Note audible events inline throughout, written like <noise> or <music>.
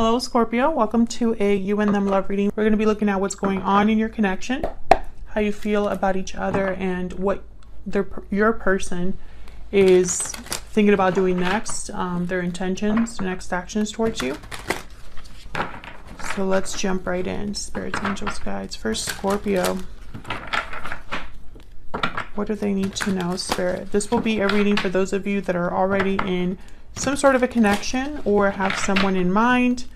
Hello, Scorpio. Welcome to a You and Them Love reading. We're going to be looking at what's going on in your connection, how you feel about each other, and what their, your person is thinking about doing next, um, their intentions, next actions towards you. So let's jump right in. Spirits, angels, guides. First, Scorpio. What do they need to know, Spirit? This will be a reading for those of you that are already in some sort of a connection or have someone in mind.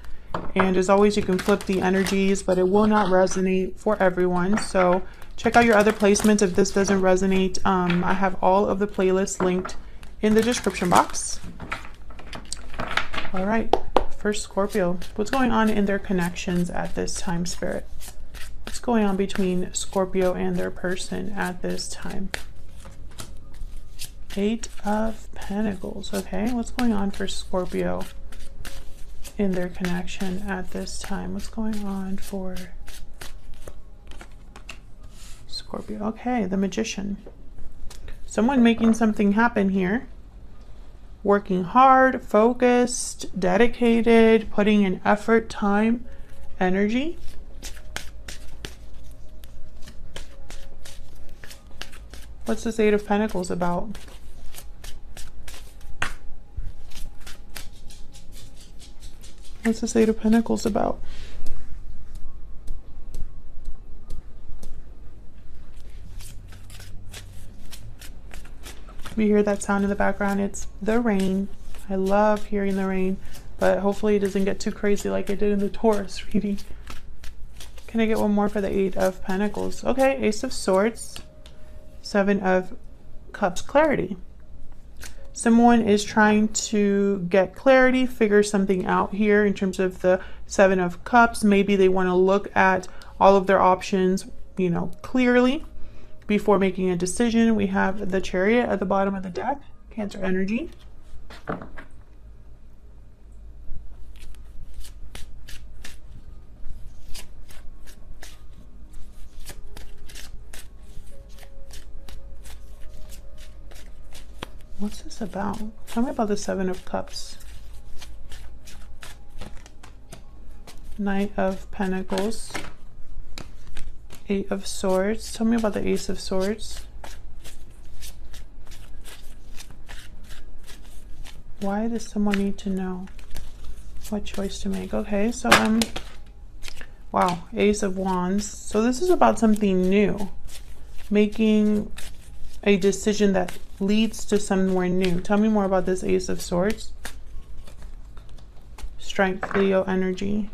And as always, you can flip the energies, but it will not resonate for everyone. So check out your other placements if this doesn't resonate. Um, I have all of the playlists linked in the description box. All right, first Scorpio, what's going on in their connections at this time, Spirit? What's going on between Scorpio and their person at this time? Eight of Pentacles. Okay, what's going on for Scorpio in their connection at this time? What's going on for Scorpio? Okay, the Magician. Someone making something happen here. Working hard, focused, dedicated, putting in effort, time, energy. What's this Eight of Pentacles about? What's this Eight of Pentacles about? We hear that sound in the background. It's the rain. I love hearing the rain, but hopefully it doesn't get too crazy like it did in the Taurus <laughs> reading. Can I get one more for the Eight of Pentacles? Okay, Ace of Swords, Seven of Cups, Clarity someone is trying to get clarity, figure something out here in terms of the Seven of Cups. Maybe they want to look at all of their options, you know, clearly before making a decision. We have the Chariot at the bottom of the deck, Cancer energy. What's this about? Tell me about the Seven of Cups. Knight of Pentacles. Eight of Swords. Tell me about the Ace of Swords. Why does someone need to know what choice to make? Okay, so um, wow, Ace of Wands. So this is about something new. Making a decision that leads to somewhere new. Tell me more about this Ace of Swords. Strength, Leo energy.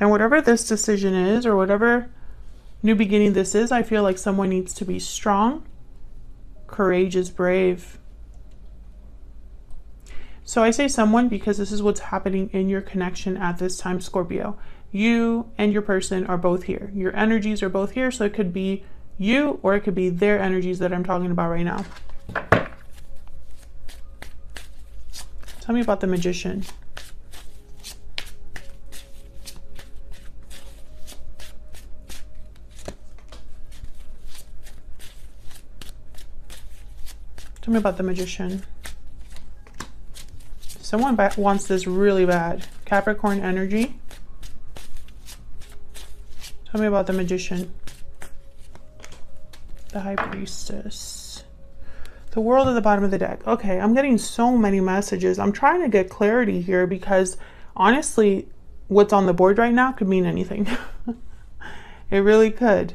And whatever this decision is, or whatever new beginning this is, I feel like someone needs to be strong, courageous, brave. So I say someone because this is what's happening in your connection at this time, Scorpio. You and your person are both here. Your energies are both here, so it could be you or it could be their energies that I'm talking about right now. Tell me about the magician. Tell me about the magician. Someone wants this really bad. Capricorn energy. Tell me about the magician the High Priestess. The world at the bottom of the deck. Okay, I'm getting so many messages. I'm trying to get clarity here because honestly, what's on the board right now could mean anything. <laughs> it really could.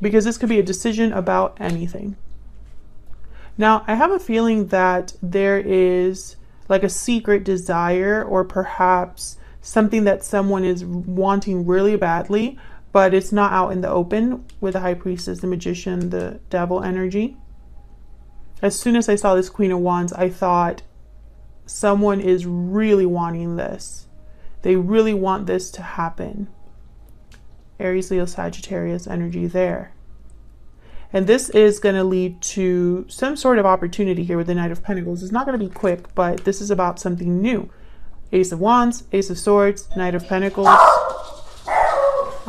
Because this could be a decision about anything. Now, I have a feeling that there is like a secret desire or perhaps something that someone is wanting really badly, but it's not out in the open with the high priestess, the magician, the devil energy. As soon as I saw this Queen of Wands, I thought someone is really wanting this. They really want this to happen. Aries, Leo, Sagittarius energy there. And this is going to lead to some sort of opportunity here with the Knight of Pentacles. It's not going to be quick, but this is about something new. Ace of Wands, Ace of Swords, Knight of Pentacles.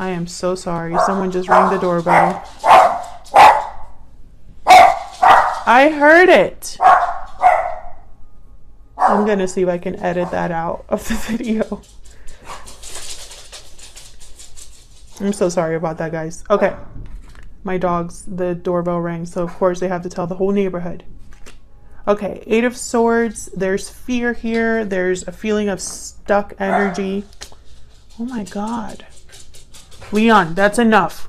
I am so sorry. Someone just rang the doorbell. I heard it. I'm going to see if I can edit that out of the <laughs> video. I'm so sorry about that, guys. Okay. My dogs, the doorbell rang, so of course they have to tell the whole neighborhood. Okay, Eight of Swords. There's fear here. There's a feeling of stuck energy. Oh my god. Leon, that's enough.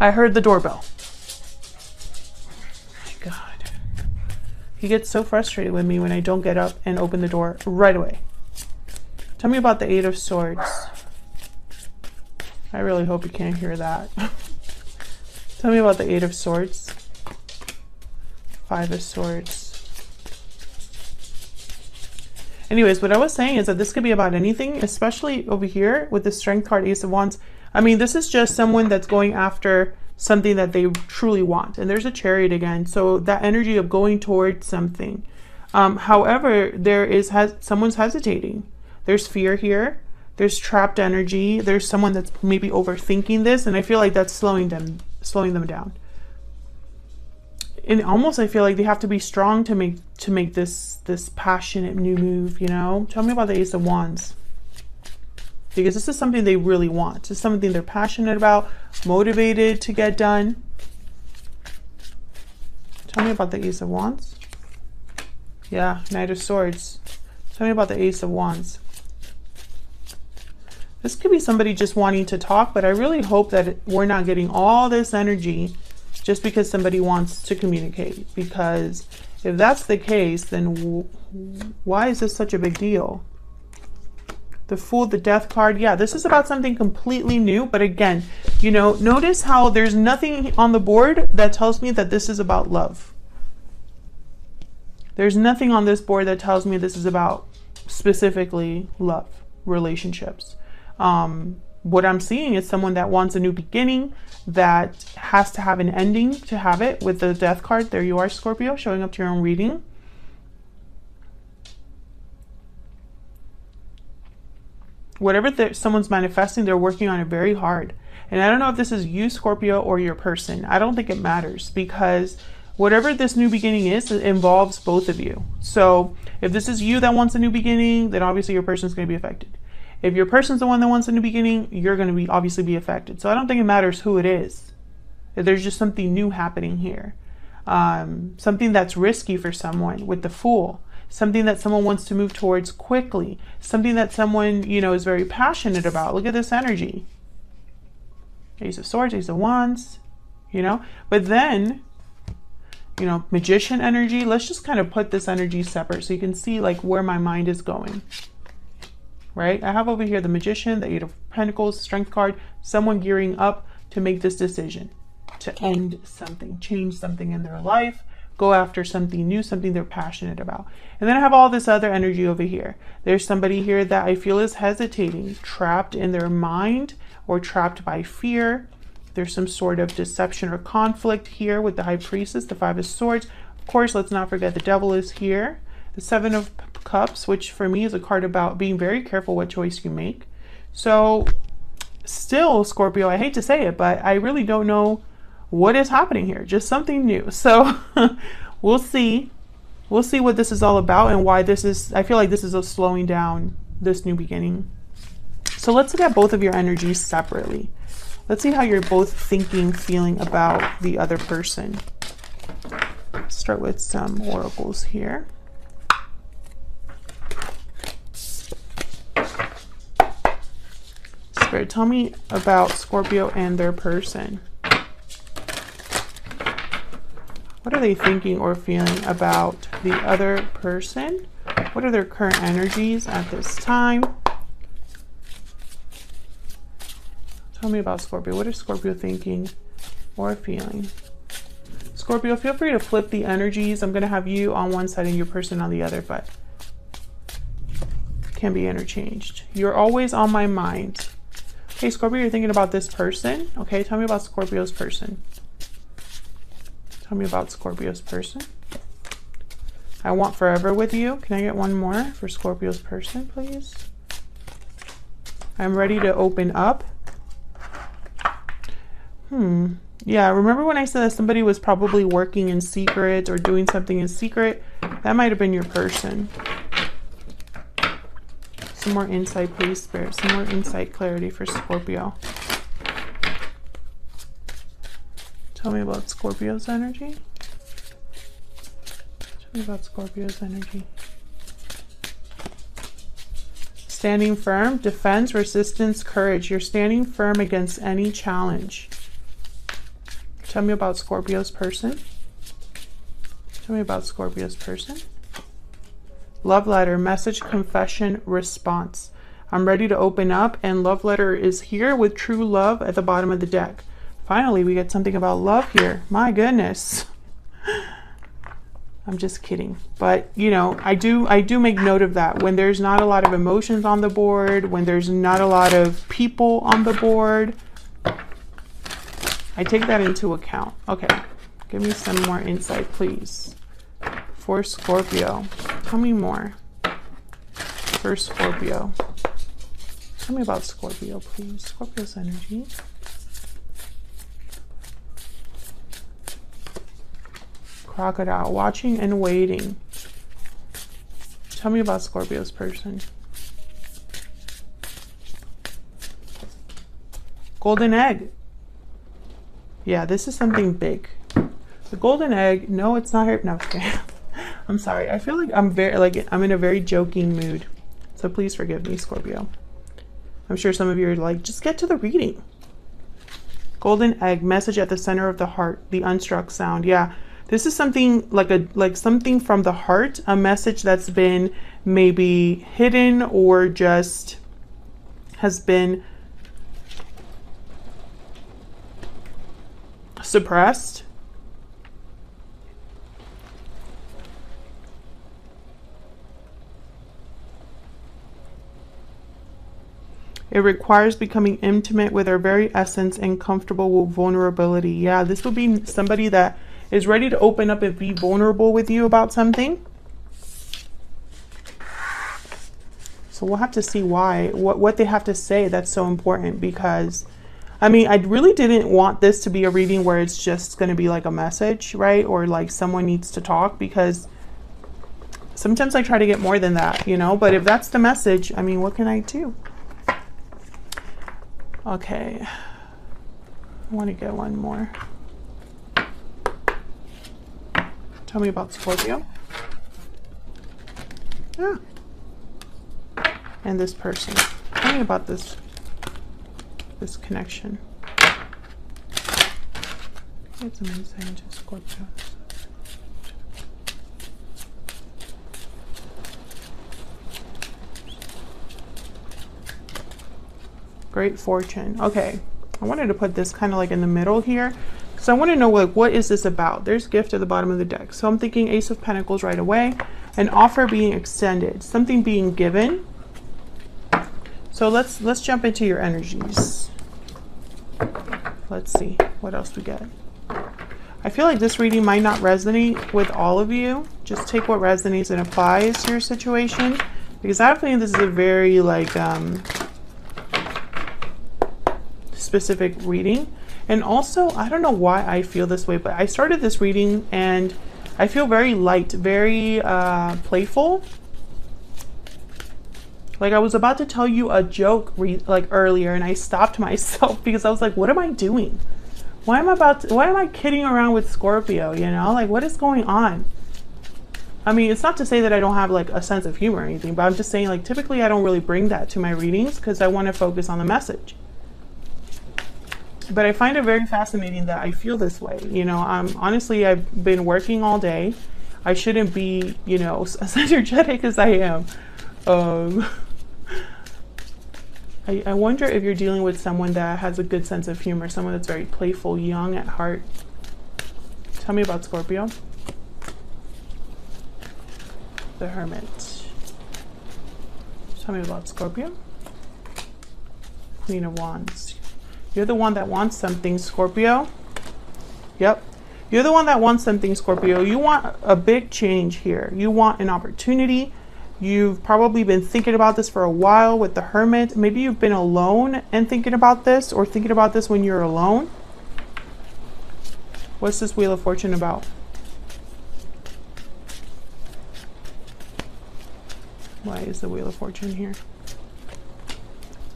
I heard the doorbell. My god. He gets so frustrated with me when I don't get up and open the door right away. Tell me about the Eight of Swords. I really hope you can't hear that. <laughs> Tell me about the Eight of Swords. Five of Swords. Anyways, what I was saying is that this could be about anything, especially over here with the Strength card, Ace of Wands. I mean, this is just someone that's going after something that they truly want. And there's a chariot again. So that energy of going towards something. Um, however, there is has someone's hesitating. There's fear here. There's trapped energy. There's someone that's maybe overthinking this, and I feel like that's slowing them slowing them down and almost I feel like they have to be strong to make to make this this passionate new move, you know? Tell me about the Ace of Wands. Because this is something they really want. This is something they're passionate about, motivated to get done. Tell me about the Ace of Wands. Yeah, Knight of Swords. Tell me about the Ace of Wands. This could be somebody just wanting to talk, but I really hope that we're not getting all this energy just because somebody wants to communicate. Because if that's the case, then why is this such a big deal? The Fool, the Death card. Yeah, this is about something completely new. But again, you know, notice how there's nothing on the board that tells me that this is about love. There's nothing on this board that tells me this is about specifically love, relationships. Um, what I'm seeing is someone that wants a new beginning, that has to have an ending to have it with the death card. There you are, Scorpio, showing up to your own reading. Whatever someone's manifesting, they're working on it very hard. And I don't know if this is you, Scorpio, or your person. I don't think it matters because whatever this new beginning is, it involves both of you. So if this is you that wants a new beginning, then obviously your person is going to be affected. If your person's the one that wants in the beginning, you're going to be obviously be affected. So I don't think it matters who it is. There's just something new happening here. Um, something that's risky for someone with the fool. Something that someone wants to move towards quickly. Something that someone you know is very passionate about. Look at this energy. Ace of swords ace of wands you know? But then you know magician energy. Let's just kind of put this energy separate so you can see like where my mind is going right? I have over here the Magician, the Eight of Pentacles, Strength card, someone gearing up to make this decision, to end something, change something in their life, go after something new, something they're passionate about. And then I have all this other energy over here. There's somebody here that I feel is hesitating, trapped in their mind or trapped by fear. There's some sort of deception or conflict here with the High Priestess, the Five of Swords. Of course, let's not forget the Devil is here. The Seven of Cups, which for me is a card about being very careful what choice you make. So, still, Scorpio, I hate to say it, but I really don't know what is happening here. Just something new. <laughs> So, we'll see. We'll see what this is all about and why this is. I feel like this is a slowing down this new beginning. So, let's look at both of your energies separately. Let's see how you're both thinking, feeling about the other person. Start with some oracles here. Spirit, tell me about Scorpio and their person. What are they thinking or feeling about the other person? What are their current energies at this time? Tell me about Scorpio. What is Scorpio thinking or feeling? Scorpio, feel free to flip the energies. I'm going to have you on one side and your person on the other, but can be interchanged. You're always on my mind. Okay, Scorpio, you're thinking about this person. Okay, tell me about Scorpio's person. Tell me about Scorpio's person. I want forever with you. Can I get one more for Scorpio's person, please? I'm ready to open up. Hmm. Yeah, remember when I said that somebody was probably working in secret or doing something in secret? That might have been your person. Some more insight, please, Spirit. Some more insight, clarity for Scorpio. Tell me about Scorpio's energy. Tell me about Scorpio's energy. Standing firm, defense, resistance, courage. You're standing firm against any challenge. Tell me about Scorpio's person. Tell me about Scorpio's person. Love letter, message, confession, response. I'm ready to open up, and love letter is here with true love at the bottom of the deck. Finally, we get something about love here. My goodness. <laughs> I'm just kidding. But, you know, I do I do make note of that when there's not a lot of emotions on the board, when there's not a lot of people on the board. I take that into account. Okay. Give me some more insight, please. For Scorpio. Tell me more. For Scorpio. Tell me about Scorpio, please. Scorpio's energy. crocodile, watching and waiting. Tell me about Scorpio's person. Golden egg. Yeah, this is something big. The golden egg. No, it's not here. No, okay. I'm sorry. I feel like I'm very like I'm in a very joking mood. So please forgive me, Scorpio. I'm sure some of you are like, just get to the reading. Golden egg, message at the center of the heart, the unstruck sound. Yeah, this is something like a like something from the heart, a message that's been maybe hidden or just has been suppressed. It requires becoming intimate with our very essence and comfortable with vulnerability. Yeah, this would be somebody that is ready to open up and be vulnerable with you about something. So we'll have to see why, what, what they have to say that's so important because, I mean, I really didn't want this to be a reading where it's just going to be like a message, right? Or like someone needs to talk because sometimes I try to get more than that, you know? But if that's the message, I mean, what can I do? Okay. I want to get one more. Tell me about Scorpio. Yeah. And this person. Tell me about this this connection. Some insight into Scorpio. Great fortune. Okay. I wanted to put this kind of like in the middle here so I want to know like what is this about? There's gift at the bottom of the deck. So I'm thinking Ace of Pentacles right away. An offer being extended, something being given. So let's let's jump into your energies. Let's see what else we get. I feel like this reading might not resonate with all of you. Just take what resonates and applies to your situation. Because I think this is a very like um, specific reading. And also, I don't know why I feel this way, but I started this reading and I feel very light, very uh, playful. Like I was about to tell you a joke like earlier and I stopped <laughs> myself because I was like, what am I doing? Why am I about to, why am I kidding around with Scorpio, you know? Like what is going on? I mean, it's not to say that I don't have like a sense of humor or anything, but I'm just saying like typically I don't really bring that to my readings because I want to focus on the message but I find it very fascinating that I feel this way. You know, um, honestly, I've been working all day. I shouldn't be, you know, <laughs> as energetic as I am. Um, <laughs> I, I wonder if you're dealing with someone that has a good sense of humor, someone that's very playful, young at heart. Tell me about Scorpio. The Hermit. Tell me about Scorpio. Queen of Wands. You're the one that wants something, Scorpio. Yep. You're the one that wants something, Scorpio. You want a big change here. You want an opportunity. You've probably been thinking about this for a while with the Hermit. Maybe you've been alone and thinking about this or thinking about this when you're alone. What's this Wheel of Fortune about? Why is the Wheel of Fortune here?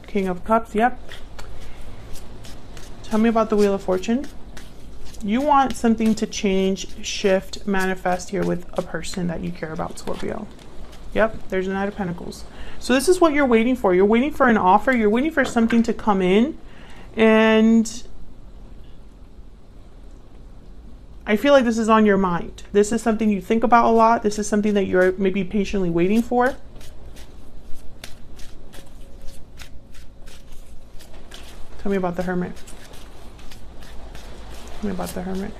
King of Cups, yep. Tell me about the Wheel of Fortune. You want something to change, shift, manifest here with a person that you care about, Scorpio. Yep, there's a Knight of Pentacles. So this is what you're waiting for. You're waiting for an offer. You're waiting for something to come in. And I feel like this is on your mind. This is something you think about a lot. This is something that you're maybe patiently waiting for. Tell me about the Hermit. Me about the Hermit.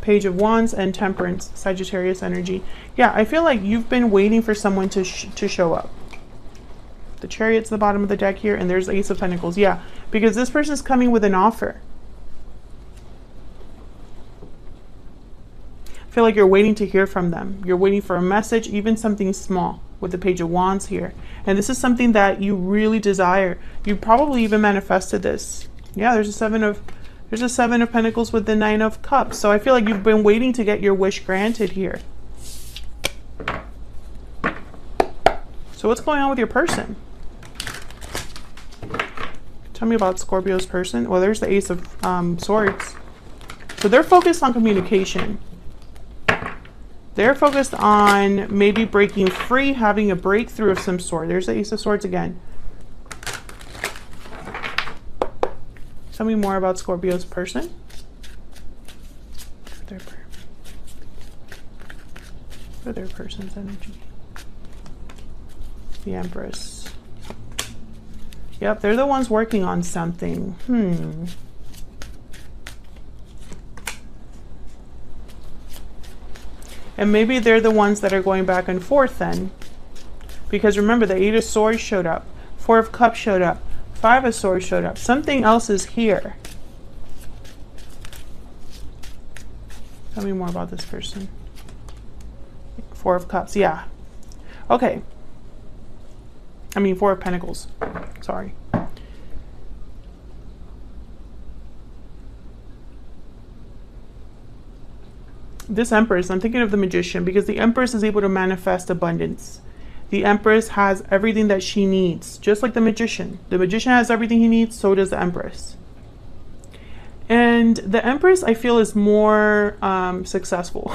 Page of Wands and Temperance, Sagittarius energy. Yeah, I feel like you've been waiting for someone to, sh to show up. The Chariot's the bottom of the deck here, and there's Ace of Pentacles. Yeah, because this person's coming with an offer. I feel like you're waiting to hear from them. You're waiting for a message, even something small with the Page of Wands here. And this is something that you really desire. You probably even manifested this. Yeah, there's a Seven of there's a Seven of Pentacles with the Nine of Cups. So I feel like you've been waiting to get your wish granted here. So what's going on with your person? Tell me about Scorpio's person. Well, there's the Ace of um, Swords. So they're focused on communication. They're focused on maybe breaking free, having a breakthrough of some sort. There's the Ace of Swords again. Tell me more about Scorpio's person. For their, for their person's energy. The Empress. Yep, they're the ones working on something. Hmm. And maybe they're the ones that are going back and forth then. Because remember, the Eight of Swords showed up. Four of Cups showed up. Five of Swords showed up. Something else is here. Tell me more about this person. Four of Cups. Yeah. Okay. I mean, Four of Pentacles. Sorry. This Empress, I'm thinking of the Magician because the Empress is able to manifest abundance. The Empress has everything that she needs, just like the Magician. The Magician has everything he needs, so does the Empress. And the Empress, I feel, is more um, successful.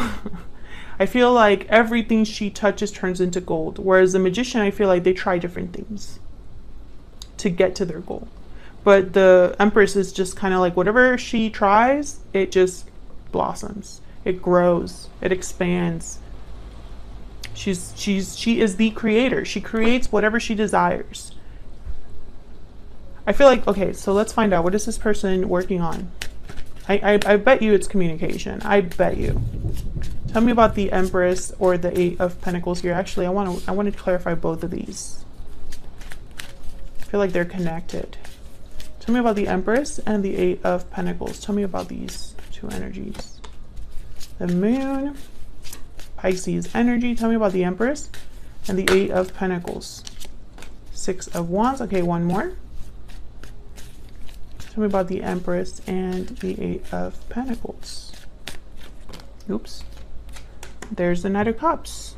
<laughs> I feel like everything she touches turns into gold. Whereas the Magician, I feel like they try different things to get to their goal. But the Empress is just kind of like whatever she tries, it just blossoms. It grows. It expands She's she's she is the creator. She creates whatever she desires. I feel like okay, so let's find out what is this person working on. I, I, I bet you it's communication. I bet you. Tell me about the Empress or the Eight of Pentacles here. Actually, I want to I want to clarify both of these. I feel like they're connected. Tell me about the Empress and the Eight of Pentacles. Tell me about these two energies. The Moon Pisces energy. Tell me about the Empress and the Eight of Pentacles. Six of Wands. Okay, one more. Tell me about the Empress and the Eight of Pentacles. Oops. There's the Knight of Cups.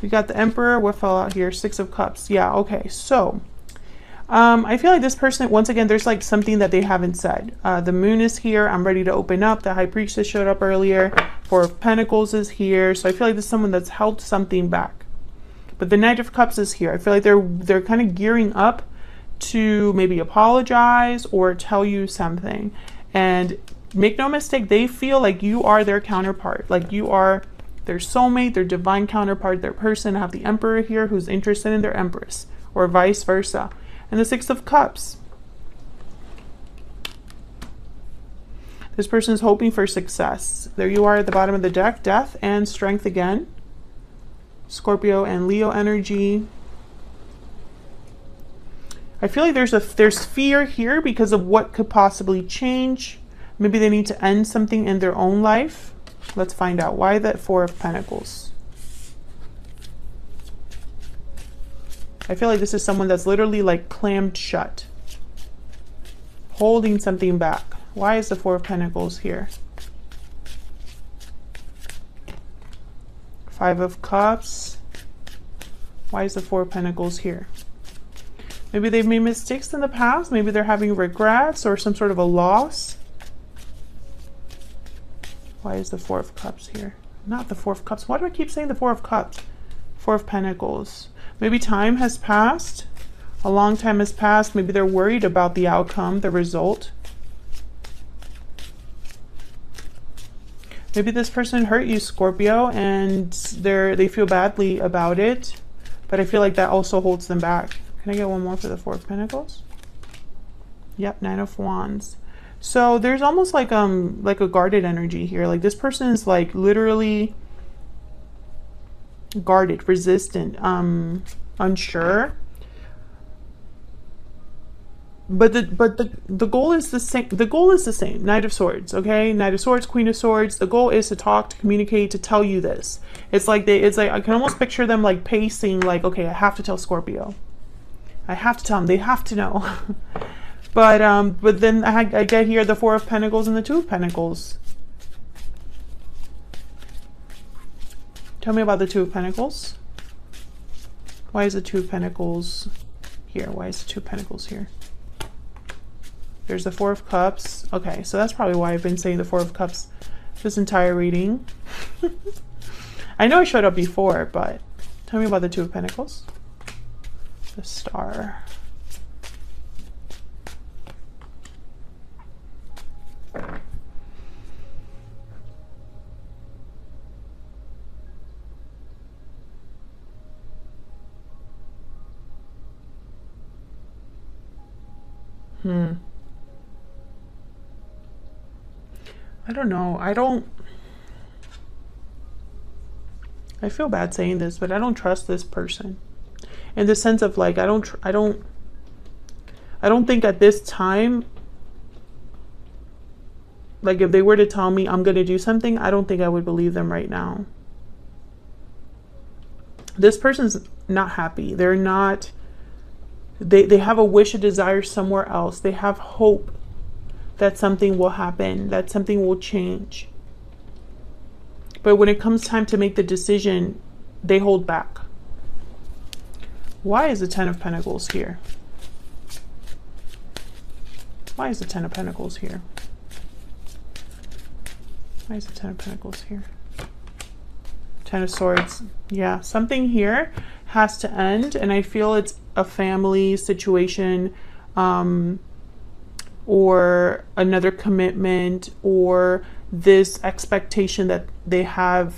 We got the Emperor. What fell out here? Six of Cups. Yeah, okay. So, um, I feel like this person, once again, there's like something that they haven't said. Uh, the moon is here. I'm ready to open up. The high priestess showed up earlier. Four of Pentacles is here. So I feel like this is someone that's held something back. But the Knight of Cups is here. I feel like they're they're kind of gearing up to maybe apologize or tell you something. And make no mistake, they feel like you are their counterpart. Like you are their soulmate, their divine counterpart, their person. I have the Emperor here who's interested in their Empress, or vice versa and the Six of Cups. This person is hoping for success. There you are at the bottom of the deck, death and strength again. Scorpio and Leo energy. I feel like there's a there's fear here because of what could possibly change. Maybe they need to end something in their own life. Let's find out why that Four of Pentacles. I feel like this is someone that's literally like clammed shut, holding something back. Why is the Four of Pentacles here? Five of Cups. Why is the Four of Pentacles here? Maybe they've made mistakes in the past. Maybe they're having regrets or some sort of a loss. Why is the Four of Cups here? Not the Four of Cups. Why do I keep saying the Four of Cups? Four of Pentacles. Maybe time has passed. A long time has passed. Maybe they're worried about the outcome, the result. Maybe this person hurt you, Scorpio, and they're they feel badly about it. But I feel like that also holds them back. Can I get one more for the Four of Pentacles? Yep, Nine of Wands. So there's almost like um like a guarded energy here. Like this person is like literally guarded, resistant, um, unsure. But the but the the goal is the same the goal is the same. Knight of swords okay? Knight of swords queen of swords. The goal is to talk to communicate to tell you this. It's like they it's like i can almost picture them like pacing like okay i have to tell scorpio. I have to tell them they have to know. <laughs> But um but then I, I get here the four of pentacles and the two of pentacles tell me about the two of pentacles why is the two of pentacles here why is the two of pentacles here there's the Four of Cups. Okay, so that's probably why I've been saying the Four of Cups this entire reading. <laughs> I know I showed up before, but tell me about the Two of Pentacles. The Star. Hmm. I don't know. I don't. I feel bad saying this, but I don't trust this person. In the sense of like, I don't, I don't, I don't think at this time, like if they were to tell me I'm going to do something, I don't think I would believe them right now. This person's not happy. They're not, they, they have a wish, a desire somewhere else. They have hope that something will happen, that something will change. But when it comes time to make the decision, they hold back. Why is the Ten of Pentacles here? Why is the Ten of Pentacles here? Why is the Ten of Pentacles here? Ten of Swords. Yeah, something here has to end, and I feel it's a family situation. Um, or another commitment or this expectation that they have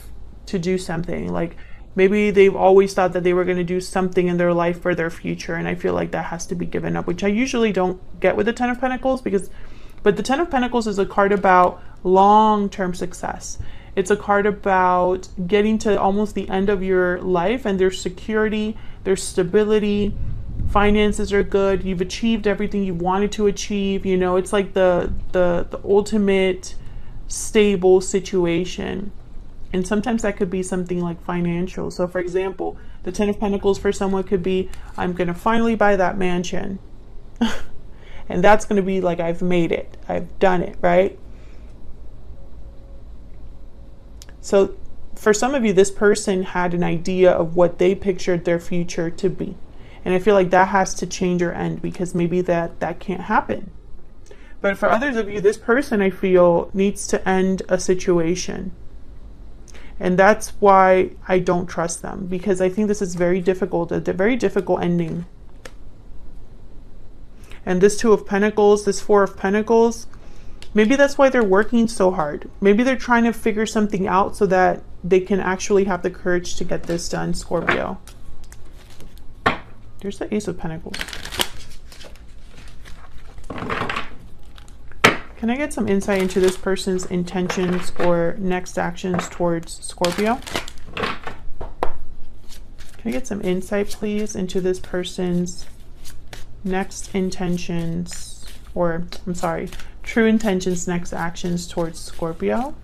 to do something like maybe they've always thought that they were going to do something in their life for their future and i feel like that has to be given up which i usually don't get with the ten of pentacles because but the ten of pentacles is a card about long-term success it's a card about getting to almost the end of your life and there's security there's stability finances are good you've achieved everything you wanted to achieve you know it's like the the the ultimate stable situation. And sometimes that could be something like financial. So for example the ten of pentacles for someone could be i'm going to finally buy that mansion. <laughs> And that's going to be like i've made it. I've done it right so for some of you this person had an idea of what they pictured their future to be and I feel like that has to change or end because maybe that that can't happen. But for others of you, this person I feel needs to end a situation. And that's why I don't trust them because I think this is very difficult, a very difficult ending. And this Two of Pentacles, this Four of Pentacles, maybe that's why they're working so hard. Maybe they're trying to figure something out so that they can actually have the courage to get this done, Scorpio. Here's the Ace of Pentacles. Can I get some insight into this person's intentions or next actions towards Scorpio? Can I get some insight, please, into this person's next intentions, or I'm sorry, true intentions, next actions towards Scorpio?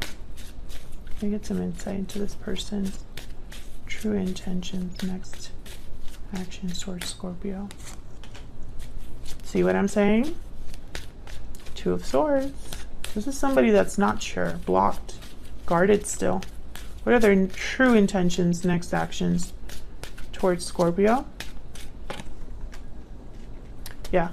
Can I get some insight into this person's true intentions, next actions towards Scorpio. See what I'm saying? Two of Swords. This is somebody that's not sure, blocked, guarded still. What are their true intentions, next actions towards Scorpio? Yeah.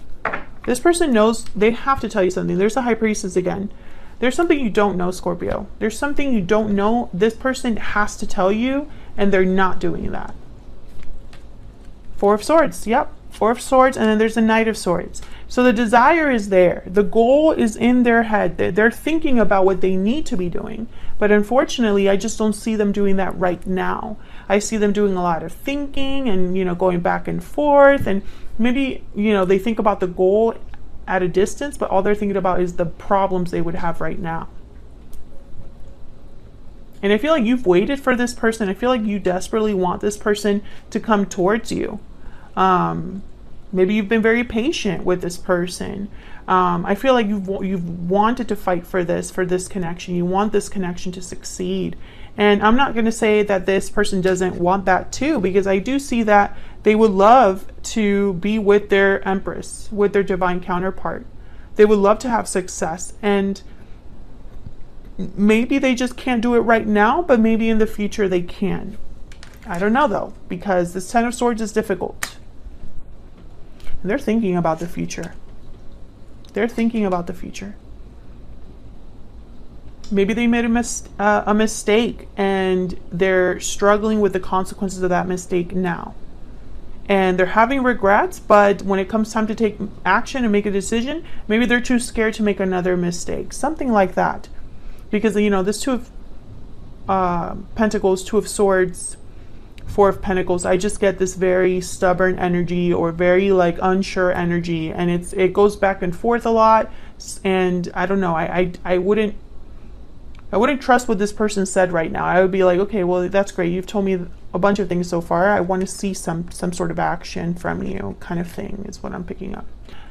This person knows they have to tell you something. There's a high priestess again. There's something you don't know, Scorpio. There's something you don't know. This person has to tell you, and they're not doing that. Four of Swords. Yep. Four of Swords, and then there's a Knight of Swords. So the desire is there. The goal is in their head. They're thinking about what they need to be doing. But unfortunately, I just don't see them doing that right now. I see them doing a lot of thinking and, you know, going back and forth. And maybe, you know, they think about the goal at a distance, but all they're thinking about is the problems they would have right now. And I feel like you've waited for this person. I feel like you desperately want this person to come towards you. Um, maybe you've been very patient with this person. Um, I feel like you've you've wanted to fight for this for this connection. You want this connection to succeed. And I'm not going to say that this person doesn't want that too, because I do see that they would love to be with their empress, with their divine counterpart. They would love to have success. And maybe they just can't do it right now, but maybe in the future they can. I don't know though, because this Ten of Swords is difficult. And they're thinking about the future. They're thinking about the future. Maybe they made a, mis- uh, a mistake and they're struggling with the consequences of that mistake now. And they're having regrets, but when it comes time to take action and make a decision, maybe they're too scared to make another mistake. Something like that. Because, you know, this Two of uh, Pentacles, Two of Swords, Four of Pentacles, I just get this very stubborn energy or very like unsure energy, and it's it goes back and forth a lot. And I don't know, I I, I wouldn't I wouldn't trust what this person said right now. I would be like, okay, well that's great. You've told me a bunch of things so far. I want to see some some sort of action from you, kind of thing is what I'm picking up.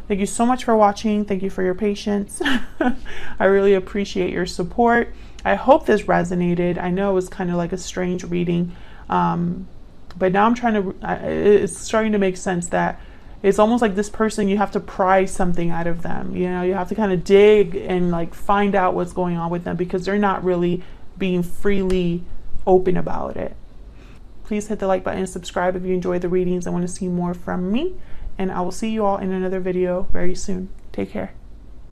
Thank you so much for watching. Thank you for your patience. <laughs> I really appreciate your support. I hope this resonated. I know it was kind of like a strange reading. Um, but now I'm trying to, it's starting to make sense that it's almost like this person, you have to pry something out of them. You know, you have to kind of dig and like find out what's going on with them because they're not really being freely open about it. Please hit the like button and subscribe if you enjoyed the readings and want to see more from me. And I will see you all in another video very soon. Take care.